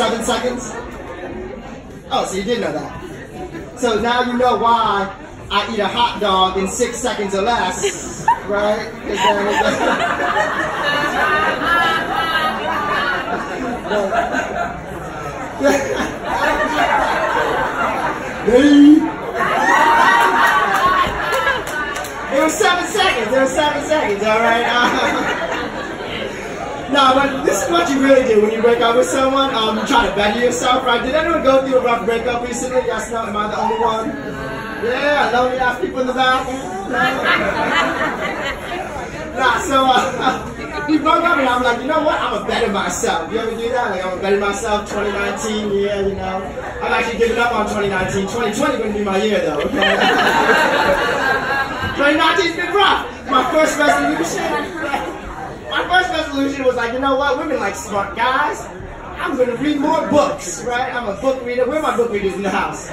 seven seconds? Oh, so you did know that. So now you know why I eat a hot dog in six seconds or less, right? It was seven seconds. It was seven seconds. All right. no, but this is what you really do when you break up with someone. Um, you try to better yourself, right? Did anyone go through a rough breakup recently? Yes, no. Am I the only one? Yeah, lonely ass people in the back. nah, so uh, we broke up and I'm like, you know what? I'm a better myself. You ever do that? Like, I'm a better myself. 2019, yeah, you know. I'm actually giving up on 2019. 2020 gonna be my year though. Okay? 2019's been rough. My first resolution, first resolution was like, you know what? Women like smart guys. I'm gonna read more books, right? I'm a book reader. Where are my book readers in the house?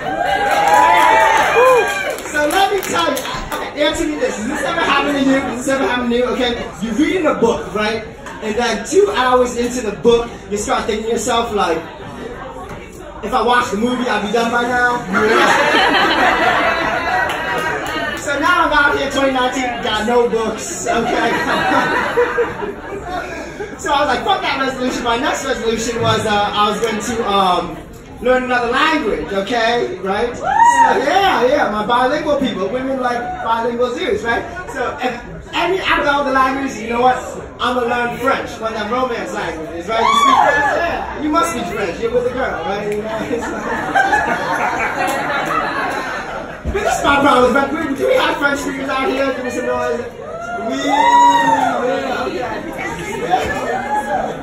So let me tell you, answer me this. This ever happened to you? This ever happened to you? Okay, you're reading a book, right? And then two hours into the book, you start thinking to yourself like, if I watch the movie, I'll be done by now. Now I'm out here 2019, got no books, okay? so I was like, fuck that resolution. My next resolution was uh, I was going to um, learn another language, okay? Right? So, yeah, yeah, my bilingual people, women like bilingual dudes, right? So if any out of all the languages, you know what? I'm gonna learn French, one of them romance languages, right? You speak French? Yeah, you must speak French. You're with a girl, right? But this is my problem. But we, we have French speakers out here? Give me some noise. We,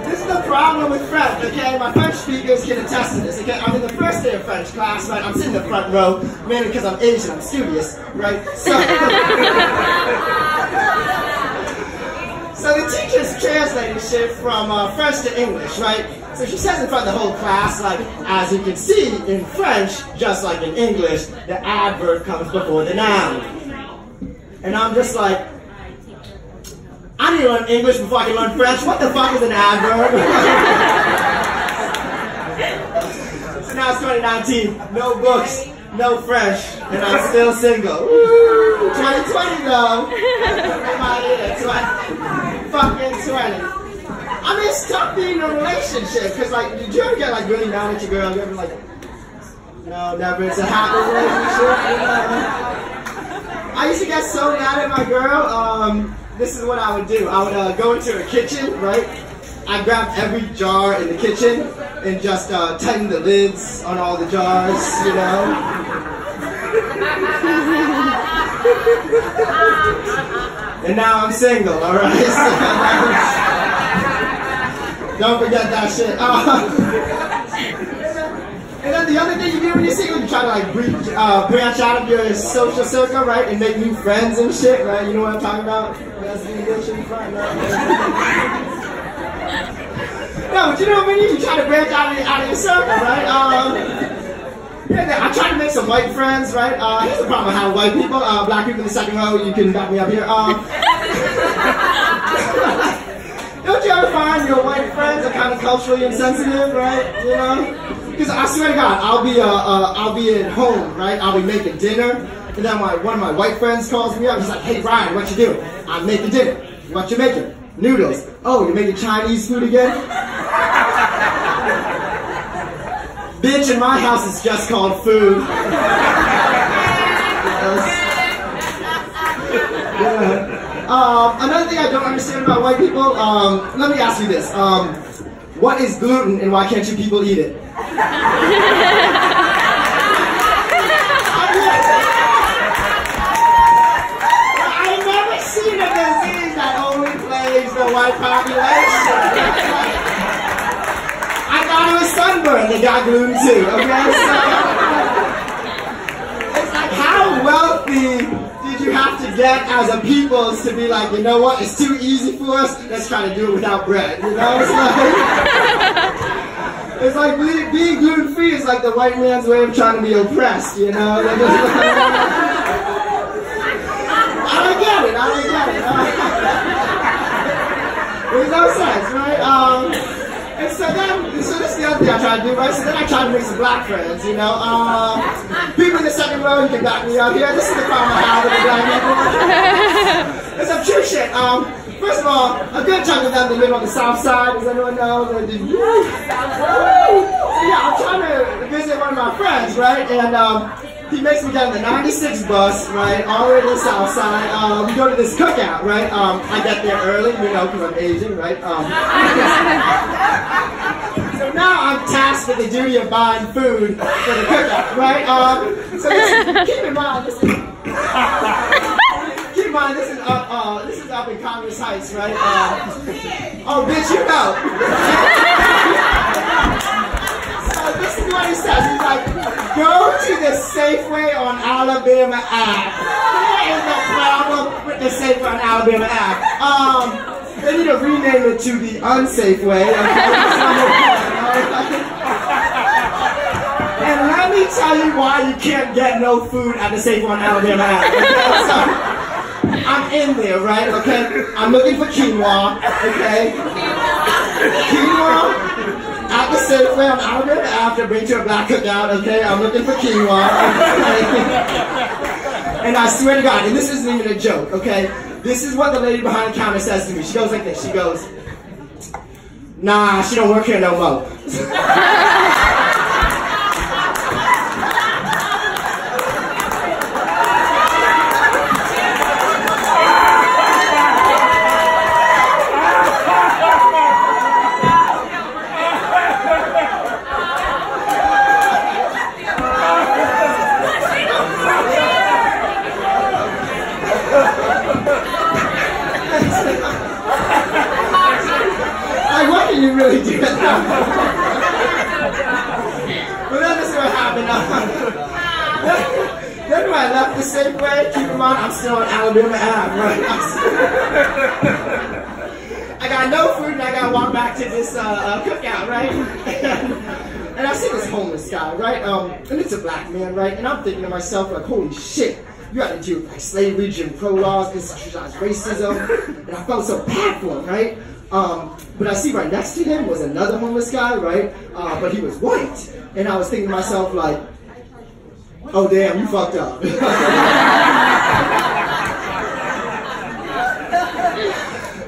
This is the problem with French, okay? My French speakers can attest to this, okay? I'm in the first day of French class, right? I'm sitting in the front row, mainly because I'm Asian, I'm studious, right? So, so the teacher's translating shit from uh, French to English, right? So she says in front of the whole class, like, as you can see in French, just like in English, the adverb comes before the noun. And I'm just like, I need to learn English before I can learn French. What the fuck is an adverb? so now it's 2019, no books, no French, and I'm still single. Woo! 2020 though. 20, fucking 20. I mean, stop being in a relationship. Cause like, did you ever get like really mad at your girl? You ever like, no, never. It's a happy relationship. I used to get so mad at my girl. Um, this is what I would do. I would uh, go into her kitchen, right? I grab every jar in the kitchen and just uh, tighten the lids on all the jars, you know. and now I'm single, all right. Don't forget that shit. Uh, and then the other thing you do when you're single, you try to like branch, uh, branch out of your social circle, right, and make new friends and shit, right? You know what I'm talking about? No, but you know what I mean? You try to branch out of, your, out of your circle, right? Um, yeah, I try to make some white friends, right? Uh, here's the problem with having white people. Uh, black people in the second row, you can back me up here. Um, don't you ever find your white friends are kind of culturally insensitive, right? You know? Because I swear to God, I'll be uh, uh, I'll be at home, right? I'll be making dinner, and then my one of my white friends calls me up. He's like, "Hey, Ryan, what you doing? I'm making dinner. What you making? Noodles. Oh, you're making Chinese food again? Bitch, in my house it's just called food. yeah. Um, another thing I don't understand about white people, um, let me ask you this. Um, what is gluten and why can't you people eat it? I've never seen a disease that only plagues the white population. I it was sunburn that got gluten too, okay? So, it's like how wealthy did you have to get as a people to be like, you know what, it's too easy for us, let's try to do it without bread. You know, it's like, it's like being, being gluten free is like the white man's way of trying to be oppressed, you know? Like, I don't get it, I don't get it. There's no sense, right? Um, try to do? So then I try to make some black friends, you know. Um, people in the second row, you can back me up here. This is the problem I have with the black people. it's some true shit. Um, first of all, a good chunk of them they live on the south side, does anyone just, woo, So yeah, I'm trying to visit one of my friends, right? And um, he makes me get on the 96 bus, right, all the way to the south side. Um, we go to this cookout, right? Um, I get there early, you know, because I'm Asian, right? Um, now I'm tasked with the duty of buying food for the cookout, right? Um, so this, keep in mind, this is, keep in mind, this is up, uh, this is up in Congress Heights, right? Um, oh, bitch, you know. so this is what he says. He's like, go to the Safeway on Alabama Ave. There is no problem with the Safeway on Alabama Ave. Um, they need to rename it to the unsafe way. and let me tell you why you can't get no food at the Safeway Alabama Ave. Okay? I'm in there, right? Okay, I'm looking for quinoa. Okay, quinoa at the Safeway on Alabama Ave to bring to a black cookout. Okay, I'm looking for quinoa. and I swear to God, and this isn't even a joke. Okay, this is what the lady behind the counter says to me. She goes like this. She goes, Nah, she don't work here no more. you really do at that But then this is what happened. then when I left the Safeway, keep in mind, I'm still on Alabama Ave, right? I got no food and I gotta walk back to this uh, uh, cookout, right? and I see this homeless guy, right? Um, and it's a black man, right? And I'm thinking to myself, like, holy shit, you got to do like slavery, Jim Crow laws, institutionalized racism, and I felt so bad for him, right? Um, but I see right next to him was another homeless guy, right? Uh, but he was white, and I was thinking to myself, like, oh damn, you fucked up.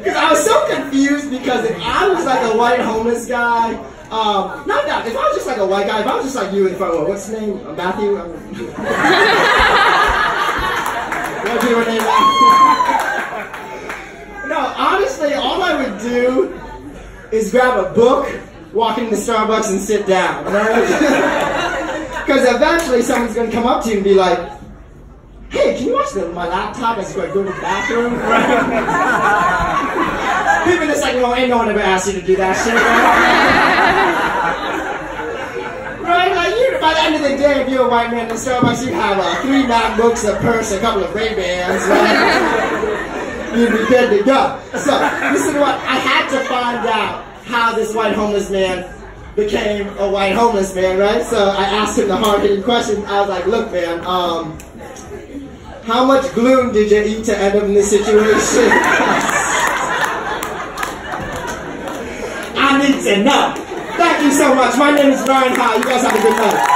Because I was so confused because if I was like a white homeless guy, um, not that, if I was just like a white guy, if I was just like you in front what's his name? Uh, Matthew? What's your name? no, honestly, all I would do is grab a book, walk into Starbucks, and sit down. Because eventually someone's going to come up to you and be like, hey, can you watch the, my laptop as I go to the bathroom? People in the second row, ain't no one ever asked you to do that shit, right? Right? Like, you, by the end of the day, if you're a white man in Starbucks, you have uh, three MacBooks, a purse, a couple of Ray-Bans, right? Be good to go. So, this is what, I had to find out how this white homeless man became a white homeless man, right? So I asked him the hard-hitting question. I was like, look, man, um, how much gloom did you eat to end up in this situation? I need to know. Thank you so much. My name is Ryan Howell. You guys have a good night.